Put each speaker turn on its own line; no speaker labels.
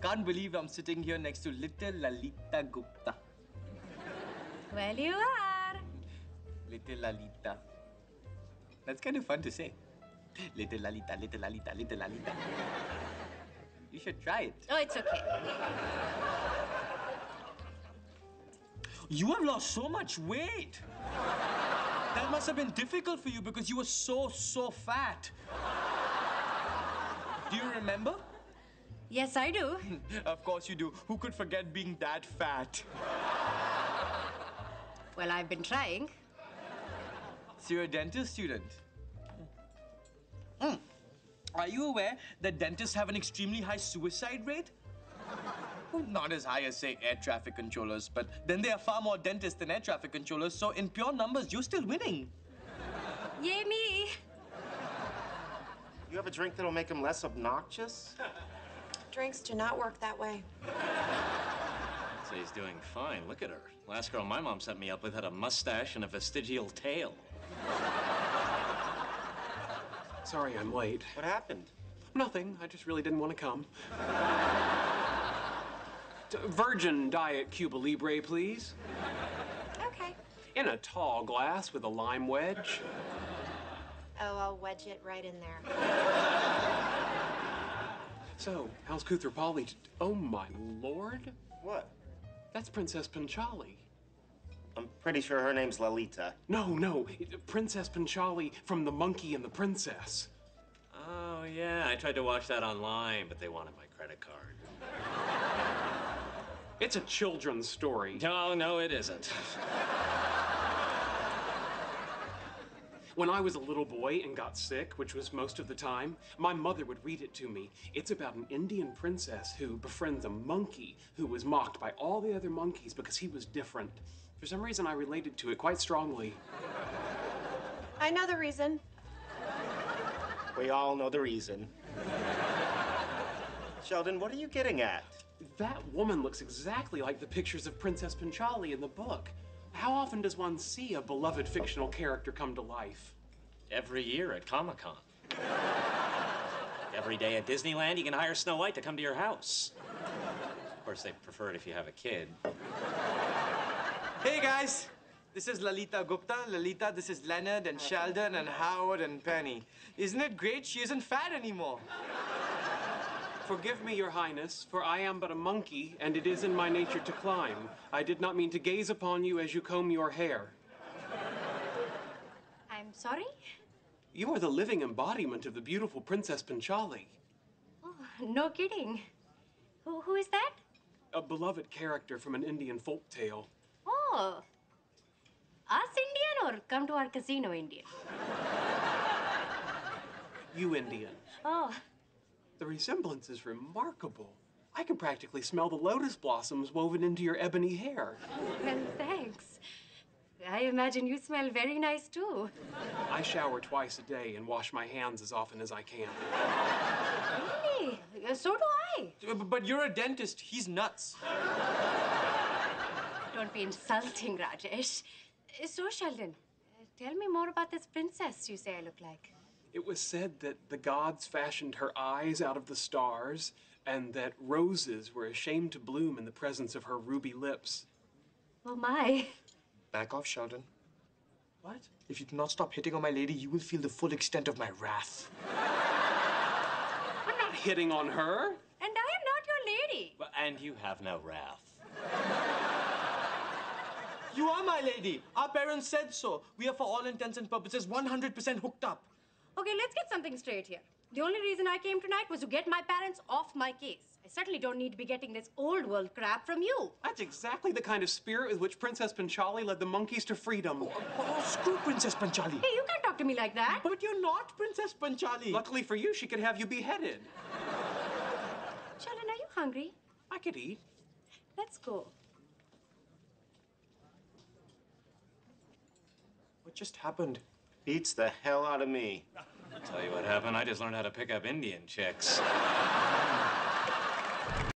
can't believe I'm sitting here next to little Lalita Gupta.
Well, you are.
Little Lalita. That's kind of fun to say. Little Lalita, little Lalita, little Lalita. You should try it.
Oh, it's okay.
You have lost so much weight. That must have been difficult for you because you were so, so fat. Do you remember?
Yes, I do.
Of course you do. Who could forget being that fat?
Well, I've been trying.
So you're a dental student. Hmm. Are you aware that dentists have an extremely high suicide rate? Well, not as high as, say, air traffic controllers, but then there are far more dentists than air traffic controllers, so in pure numbers, you're still winning.
Yay, me.
You have a drink that'll make him less obnoxious?
Drinks do not work that way.
So he's doing fine. Look at her. Last girl my mom set me up with had a mustache and a vestigial tail.
Sorry I'm late.
What happened?
Nothing. I just really didn't want to come. D- Virgin Diet Cuba Libre, please.
Okay.
In a tall glass with a lime wedge.
Oh, I'll wedge it right in there.
So, how's Koothrappali? t- Oh my lord?
What?
That's Princess Panchali.
I'm pretty sure her name's Lalita.
No, no, Princess Panchali from The Monkey and the Princess.
Oh, yeah. I tried to watch that online, but they wanted my credit card.
It's a children's story.
No, no, it isn't.
When I was a little boy and got sick, which was most of the time, my mother would read it to me. It's about an Indian princess who befriends a monkey who was mocked by all the other monkeys because he was different. For some reason, I related to it quite strongly.
I know the reason.
We all know the reason. Sheldon, what are you getting at?
That woman looks exactly like the pictures of Princess Panchali in the book. How often does one see a beloved fictional character come to life?
Every year at Comic Con. Every day at Disneyland, you can hire Snow White to come to your house. Of course, they prefer it if you have a kid.
Hey guys, this is Lalita Gupta. Lalita, this is Leonard and Sheldon and Howard and Penny. Isn't it great she isn't fat anymore?
Forgive me, Your Highness, for I am but a monkey, and it is in my nature to climb. I did not mean to gaze upon you as you comb your hair.
I'm sorry?
You are the living embodiment of the beautiful Princess Panchali,
Oh, no kidding. Who, who is that?
a beloved character from an Indian folk tale.
Oh. Us Indian or come to our casino Indian?
You Indian.
Oh,
The resemblance is remarkable. I can practically smell the lotus blossoms woven into your ebony hair.
well, thanks. I imagine you smell very nice too.
I shower twice a day and wash my hands as often as I can.
Really? So do I.
Uh, But you're a dentist. He's nuts.
Don't be insulting, Rajesh. Uh, So, Sheldon, uh, tell me more about this princess you say I look like.
It was said that the gods fashioned her eyes out of the stars, and that roses were ashamed to bloom in the presence of her ruby lips.
Oh, my.
Back off, Sheldon.
What?
If you do not stop hitting on my lady, you will feel the full extent of my wrath.
I'm not hitting on her.
And I am not your lady.
Well, And you have no wrath.
You are my lady. Our parents said so. We are, for all intents and purposes, 100% hooked up.
Okay, let's get something straight here. The only reason I came tonight was to get my parents off my case. I certainly don't need to be getting this old world crap from you.
That's exactly the kind of spirit with which Princess Panchali led the monkeys to freedom.
Oh, screw Princess Panchali.
Hey, you can't talk to me like that.
But you're not Princess Panchali.
Luckily for you, she could have you beheaded.
Sheldon, are you hungry?
I could eat.
Let's go.
What just happened?
Beats the hell out of me.
Tell you what happened. I just learned how to pick up Indian chicks.